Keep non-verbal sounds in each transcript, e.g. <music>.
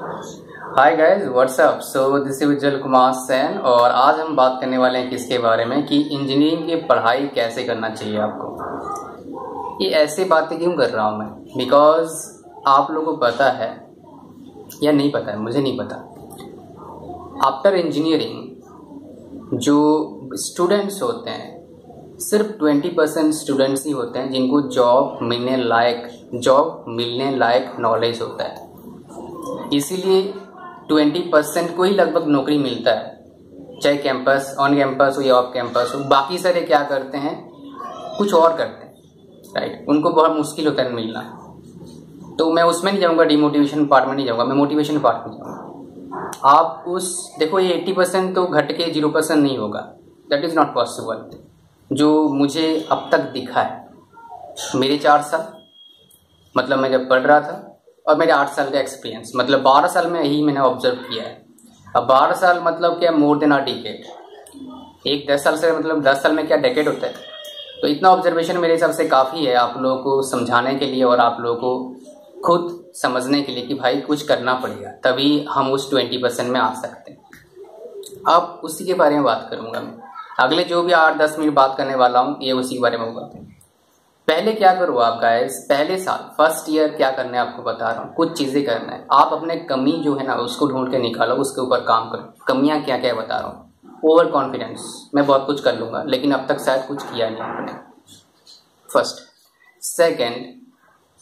Hi guys what's up so this is Ujjwal Kumar Sen और आज हम बात करने वाले हैं किसके बारे में? कि इंजीनियरिंग की पढ़ाई कैसे करना चाहिए आपको? ये ऐसे बातें क्यों कर रहा हूँ मैं? बिकॉज़ आप लोगों को पता है या नहीं पता है, मुझे नहीं पता। आफ्टर इंजीनियरिंग जो स्टूडेंट्स होते हैं, सिर्फ़ ट्वेंटी परसेंट स्टूडेंट्स ही होते हैं जिनको जॉब मिलने लायक जॉब मिलने लायक नॉलेज होता है। इसीलिए ट्वेंटी परसेंट को ही लगभग नौकरी मिलता है। चाहे कैंपस ऑन कैंपस हो या ऑफ़ कैंपस हो, बाकी सारे क्या करते हैं? कुछ और करते हैं राइट उनको बहुत मुश्किल होता है मिलना। तो मैं उसमें नहीं जाऊँगा डिमोटिवेशन पार्ट में नहीं जाऊँगा, मैं मोटिवेशन पार्ट में जाऊँगा। आप उस, देखो ये एट्टी परसेंट तो घट के ज़ीरो परसेंट नहीं होगा। दैट इज़ नॉट पॉसिबल जो मुझे अब तक दिखा है, मेरे चार साल मतलब मैं जब पढ़ रहा था और मेरे आठ साल का एक्सपीरियंस मतलब बारह साल में यही मैंने ऑब्ज़र्व किया है। अब बारह साल मतलब क्या मोर देन आ डिकेट एक दस साल से मतलब दस साल में क्या डेकेट होता है? तो इतना ऑब्जर्वेशन मेरे हिसाब से काफ़ी है आप लोगों को समझाने के लिए और आप लोगों को खुद समझने के लिए कि भाई कुछ करना पड़ेगा, तभी हम उस ट्वेंटी परसेंट में आ सकते हैं। अब उसी के बारे में बात करूँगा मैं। अगले जो भी आठ दस मिनट बात करने वाला हूँ, ये उसी के बारे में होगा पहले क्या करो आप गाइस पहले साल फ़र्स्ट ईयर क्या करना है आपको बता रहा हूँ। कुछ चीज़ें करना है। आप अपने कमी जो है ना, उसको ढूंढ के निकालो, उसके ऊपर काम करो। कमियाँ क्या क्या बता रहा हूँ। ओवर कॉन्फिडेंस मैं बहुत कुछ कर लूँगा, लेकिन अब तक शायद कुछ किया नहीं आपने। फ़र्स्ट सेकेंड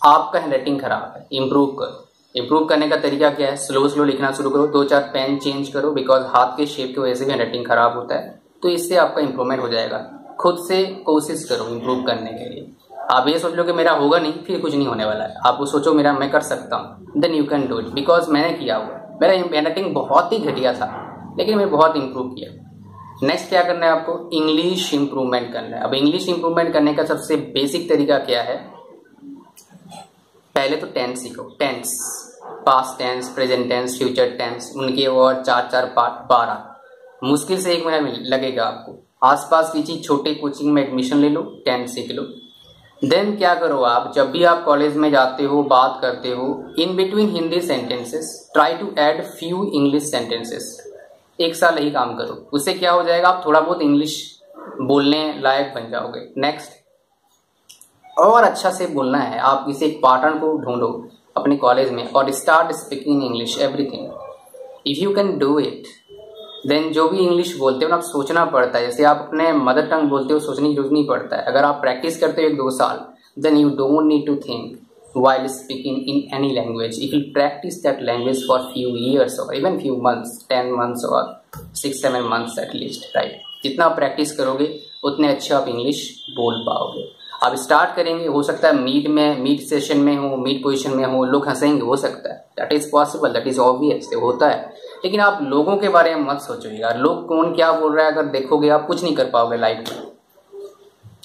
आपका हैंड राइटिंग खराब है। इम्प्रूव करो। इम्प्रूव करने का तरीका क्या है? स्लो स्लो लिखना शुरू करो। दो चार पेन चेंज करो बिकॉज़ हाथ के शेप की वजह से भी हैंड राइटिंग खराब होता है। तो इससे आपका इम्प्रूवमेंट हो जाएगा। खुद से कोशिश करो इम्प्रूव करने के लिए। आप ये सोच लो कि मेरा होगा नहीं, फिर कुछ नहीं होने वाला है। आप वो सोचो, मेरा मैं कर सकता हूँ। Then you can do it because मैंने किया हुआ मेरा हैंड बहुत ही घटिया था, लेकिन मैं बहुत इंप्रूव किया। नेक्स्ट क्या करना है आपको? इंग्लिश इंप्रूवमेंट करना है। अब इंग्लिश इंप्रूवमेंट करने का सबसे बेसिक तरीका क्या है? पहले तो टेंस सीखो। Tense past tense present tense future tense उनके और चार चार पार्ट, बारह। मुश्किल से एक महीना लगेगा आपको। आसपास की चीज़ छोटे कोचिंग में एडमिशन ले लो टेंथ सीख लो। देन क्या करो आप? जब भी आप कॉलेज में जाते हो, बात करते हो in between Hindi sentences try to add few English sentences एक साल ही काम करो। उससे क्या हो जाएगा? आप थोड़ा बहुत इंग्लिश बोलने लायक बन जाओगे। नेक्स्ट और अच्छा से बोलना है। आप किसी एक पार्टनर को ढूंढो अपने कॉलेज में और start speaking English everything if you can do it then जो भी इंग्लिश बोलते हो ना, आप सोचना पड़ता है। जैसे आप अपने मदर टंग बोलते हो, सोचने की ज़रूरत नहीं पड़ता है। अगर आप प्रैक्टिस करते हो एक दो साल then you don't need to think while speaking in any language you practice that language for few years or even few months 10 months or 6 7 months at least, right? जितना प्रैक्टिस करोगे, उतने अच्छे आप इंग्लिश बोल पाओगे। आप स्टार्ट करेंगे, हो सकता है मीट में मीट सेशन में हो मीट पोजीशन में हो, लोग हंसेंगे, हो सकता है। That is possible that is obvious होता है। लेकिन आप लोगों के बारे में मत सोचो यार। लोग कौन क्या बोल रहा है अगर देखोगे आप कुछ नहीं कर पाओगे लाइफ में।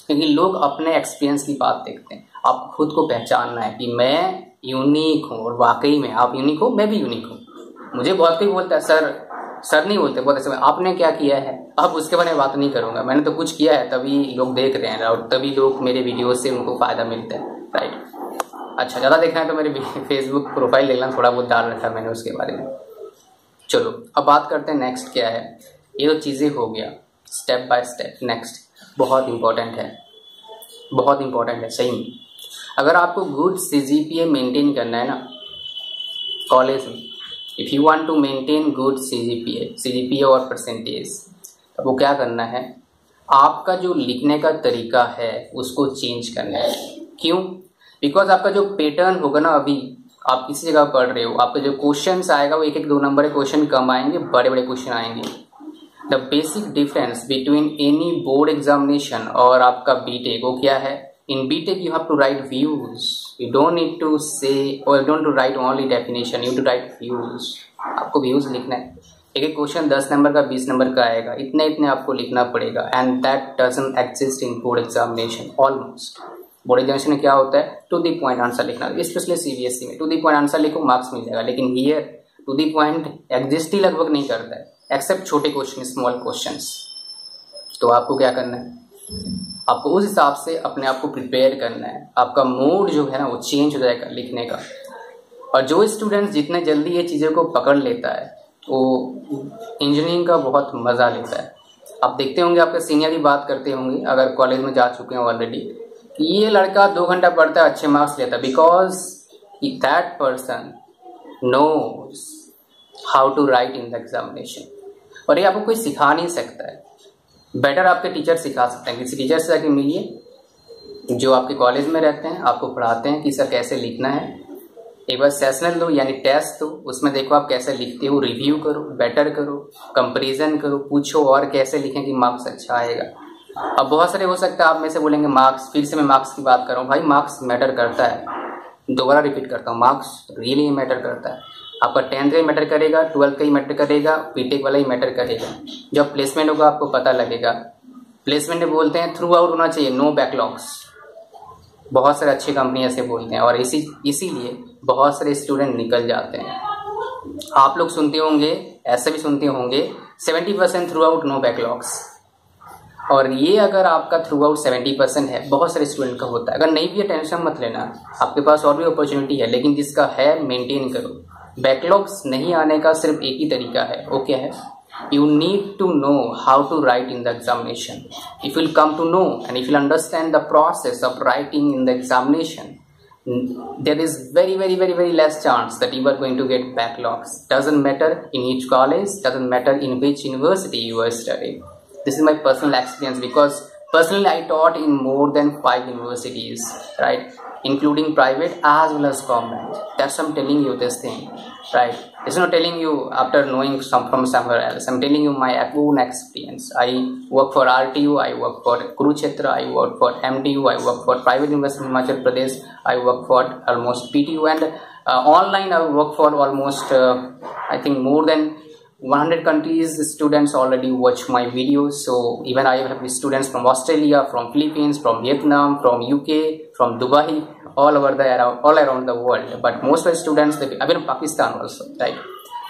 क्योंकि लोग अपने एक्सपीरियंस की बात देखते हैं। आप खुद को पहचानना है कि मैं यूनिक हूँ और वाकई में आप यूनिक हो, मैं भी यूनिक हूँ। मुझे बहुत कोई बोलता है, सर सर नहीं बोलते, बहुत ऐसे आपने क्या किया है? अब उसके बारे में बात नहीं करूँगा। मैंने तो कुछ किया है, तभी लोग देख रहे हैं, और तभी लोग मेरे वीडियो से उनको फ़ायदा मिलता है। राइट अच्छा ज़्यादा देखना है तो मेरे <laughs> फेसबुक प्रोफ़ाइल देखना, थोड़ा बहुत डाल रखा है मैंने उसके बारे में। चलो, अब बात करते हैं नेक्स्ट क्या है? ये तो चीज़ें हो गया। स्टेप बाय स्टेप नेक्स्ट बहुत इंपॉर्टेंट है। बहुत इंपॉर्टेंट है, सही में। अगर आपको good C G P A maintain करना है ना कॉलेज में if you want to maintain good C G P A C G P A और परसेंटेज तो वो क्या करना है? आपका जो लिखने का तरीका है, उसको चेंज करना है। क्यों? बिकॉज़ आपका जो पैटर्न होगा ना अभी आप किसी जगह पढ़ रहे हो, आपके जो क्वेश्चन आएगा, वो एक एक दो नंबर के क्वेश्चन कम आएँगे बड़े बड़े क्वेश्चन आएँगे। The basic difference between any board examination और आपका बीटेक वो क्या है? In BTech you have to write views you don't need to say और don't to write only definition you to write views आपको व्यूज़ लिखना है। एक एक क्वेश्चन दस नंबर का, बीस नंबर का आएगा। इतने इतने आपको लिखना पड़ेगा। And that doesn't exist in board examination almost board examination में क्या होता है? टू दी पॉइंट आंसर लिखना। स्पेशली सीबीएसई में। टू दी पॉइंट आंसर लिखो मार्क्स मिल जाएगा। लेकिन here to the point exist ही लगभग नहीं करता है। एक्सेप्ट छोटे क्वेश्चन स्मॉल क्वेश्चन तो आपको क्या करना है? आपको उस हिसाब से अपने आप को प्रिपेयर करना है। आपका मूड जो है वो चेंज हो जाएगा लिखने का। और जो स्टूडेंट जितने जल्दी ये चीज़ों को पकड़ लेता है, वो इंजीनियरिंग का बहुत मज़ा लेता है। आप देखते होंगे, आपके सीनियर ही बात करते होंगे। अगर कॉलेज में जा चुके हैं ऑलरेडी ये लड़का दो घंटा पढ़ता है, अच्छे मार्क्स लेता because that person knows how to write in the examination और ये आपको कोई सिखा नहीं सकता है। बेटर आपके टीचर सिखा सकते हैं। किसी टीचर से जाके मिलिए, जो आपके कॉलेज में रहते हैं, आपको पढ़ाते हैं कि सर कैसे लिखना है। एक बार सेशनल दो, यानी टेस्ट दो, उसमें देखो आप कैसे लिखते हो रिव्यू करो बेटर करो कंपेरिजन करो, पूछो और कैसे लिखें कि मार्क्स अच्छा आएगा। अब बहुत सारे हो सकता है आप में से बोलेंगे मार्क्स फिर से मैं मार्क्स की बात कर रहा हूँ। भाई मार्क्स मैटर करता है। दोबारा रिपीट करता हूँ। मार्क्स रियली मैटर करता है। आपका टेंथ का मैटर करेगा ट्वेल्थ का ही मैटर करेगा बीटेक वाला ही मैटर करेगा। जब प्लेसमेंट होगा, आपको पता लगेगा। प्लेसमेंट बोलते हैं थ्रू आउट होना चाहिए नो बैकलॉग्स बहुत सारे अच्छी कंपनी ऐसे बोलते हैं और इसी, इसीलिए बहुत सारे स्टूडेंट निकल जाते हैं। आप लोग सुनते होंगे, ऐसे भी सुनते होंगे seventy percent throughout no backlogs और ये अगर आपका थ्रू आउट सेवेंटी परसेंट है, बहुत सारे स्टूडेंट का होता है। अगर नहीं भी है टेंशन मत लेना। आपके पास और भी अपॉर्चुनिटी है, लेकिन जिसका है मेंटेन करो। बैकलॉग्स नहीं आने का सिर्फ़ एक ही तरीका है। ओके okay है? You need to know how to write in the examination if you'll come to know and if you'll understand the process of writing in the examination there is very very very very less chance that you are going to get backlogs doesn't matter in each college doesn't matter in which university you are study this is my personal experience because personally i taught in more than five universities right? Including private as well as government. That's i'm telling you this thing right? It's not telling you after knowing some from somewhere else. I'm telling you my own experience. I work for rtu i work for kurukshetra i work for mdu i work for private university in himachal pradesh i work for almost ptu and uh, online i work for almost uh, i think more than 100 countries students already watch my videos so even i have students from australia from philippines from vietnam from uk from dubai all over the around all around the world. But most of the students they even pakistan also right?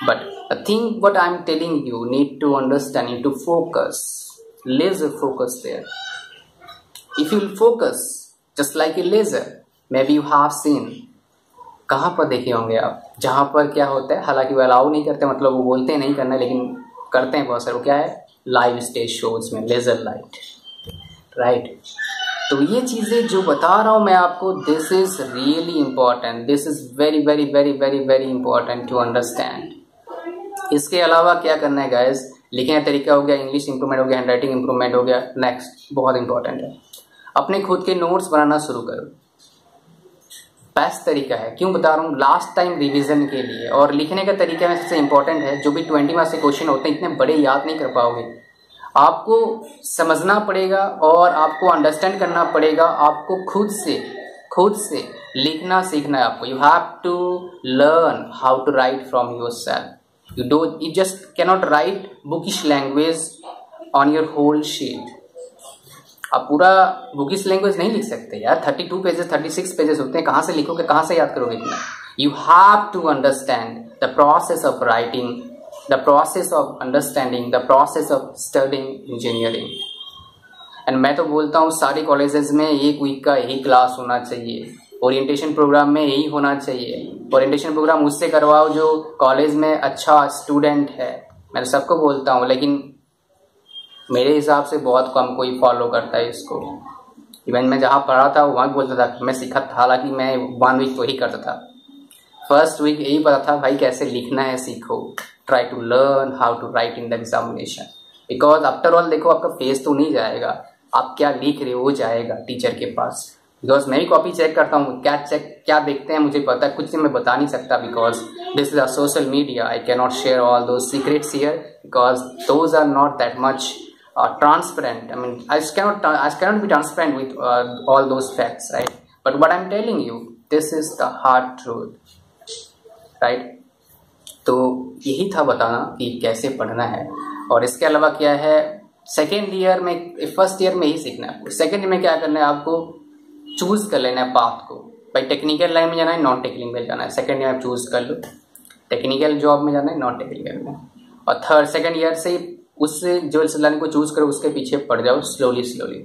But the thing what i'm telling you need to understand need to focus laser focus there. If you focus just like a laser maybe you have seen कहाँ पर देखे होंगे आप? जहाँ पर क्या होता है, हालाँकि वो अलाउ नहीं करते मतलब वो बोलते नहीं करना, लेकिन करते हैं बहुत सारे। वो क्या है? लाइव स्टेज शोज़ में लेजर लाइट राइट तो ये चीज़ें जो बता रहा हूँ मैं आपको this is really important this is very very very very very important to understand इसके अलावा क्या करना है गैस लिखने का तरीका हो गया इंग्लिश इंप्रूवमेंट हो गया हैंड राइटिंग इंप्रूवमेंट हो गया नेक्स्ट बहुत इंपॉर्टेंट है। अपने खुद के नोट्स बनाना शुरू करो। बेस्ट तरीका है। क्यों बता रहा हूँ? लास्ट टाइम रिवीजन के लिए। और लिखने का तरीका में सबसे इंपॉर्टेंट है, जो भी ट्वेंटी मार्क्स के क्वेश्चन होते हैं, इतने बड़े याद नहीं कर पाओगे। आपको समझना पड़ेगा और आपको अंडरस्टैंड करना पड़ेगा। आपको खुद से खुद से लिखना सीखना है आपको। You have to learn how to write from yourself you do you just cannot write bookish language on your whole sheet आप पूरा बुकिस लैंग्वेज नहीं लिख सकते यार। Thirty two pages thirty six pages होते हैं। कहाँ से लिखोगे, कहाँ से याद करोगे इतना? You have to understand the process of writing the process of understanding the process of studying engineering and मैं तो बोलता हूँ, सारे कॉलेजेस में एक वीक का यही क्लास होना चाहिए। ओरिएंटेशन प्रोग्राम में यही होना चाहिए। ओरिएंटेशन प्रोग्राम उससे करवाओ जो कॉलेज में अच्छा स्टूडेंट है। मैं सबको बोलता हूँ, लेकिन मेरे हिसाब से बहुत कम कोई फॉलो करता है इसको। इवन मैं जहाँ पढ़ा था, वहाँ भी बोलता था, मैं सीखा था, हालाँकि मैं वन वीक तो ही करता था। फ़र्स्ट वीक यही पता था, भाई कैसे लिखना है सीखो। Try to learn how to write in the examination because after all देखो, आपका फेस तो नहीं जाएगा। आप क्या लिख रहे हो जाएगा टीचर के पास। बिकॉज़ मैं भी कॉपी चेक करता हूँ, क्या चेक क्या देखते हैं, मुझे पता है कुछ मैं बता नहीं सकता because this is a social media I cannot share all those secrets here because those are not that much uh, transparent. I mean, I cannot I cannot be transparent with uh, all those facts, right? But what I'm telling you, this is the hard truth, right? तो यही था बताना कि कैसे पढ़ना है। और इसके अलावा क्या है सेकेंड ईयर में फ़र्स्ट ईयर में ही सीखना है आपको। सेकेंड ईयर में क्या करना है आपको? चूज़ कर लेना है पाथ को। भाई टेक्निकल लाइन में जाना है नॉन टेक्निकल में जाना है। सेकेंड ईयर आप चूज़ कर लो। टेक्निकल जॉब में जाना है नॉन टेक्निकल में। और थर्ड सेकेंड ईयर से उससे जो लाइन को चूज़ करो, उसके पीछे पड़ जाओ स्लोली स्लोली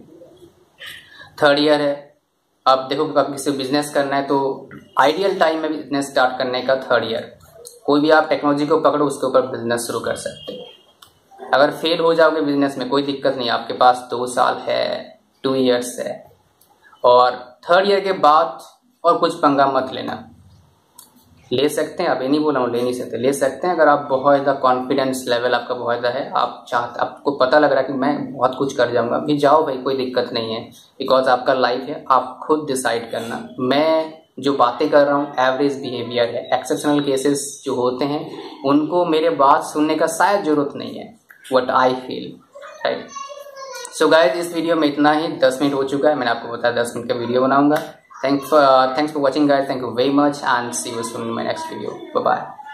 थर्ड ईयर है। अब देखो अगर किसी बिज़नेस करना है तो आइडियल टाइम में बिज़नेस स्टार्ट करने का थर्ड ईयर कोई भी आप टेक्नोलॉजी को पकड़ो, उसके ऊपर बिज़नेस शुरू कर सकते हो। अगर फेल हो जाओगे बिज़नेस में, कोई दिक्कत नहीं, आपके पास दो साल है टू ईयर्स है। और थर्ड ईयर के बाद और कुछ पंगा मत लेना। ले सकते हैं ये नहीं बोला हूँ, ले नहीं सकते, ले सकते हैं, अगर आप बहुत ज़्यादा कॉन्फिडेंस लेवल आपका बहुत ज़्यादा है, आप चाहते, आपको पता लग रहा है कि मैं बहुत कुछ कर जाऊँगा भी जाओ भाई, कोई दिक्कत नहीं है बिकॉज़ आपका लाइफ है, आप खुद डिसाइड करना। मैं जो बातें कर रहा हूँ एवरेज बिहेवियर है एक्सेप्शनल केसेस जो होते हैं, उनको मेरे बात सुनने का शायद ज़रूरत नहीं है what I feel right so guys इस वीडियो में इतना ही, दस मिनट हो चुका है, मैंने आपको बताया दस मिनट का वीडियो बनाऊँगा। Thanks for uh, thanks for watching guys. Thank you very much and see you soon in my next video. Bye bye.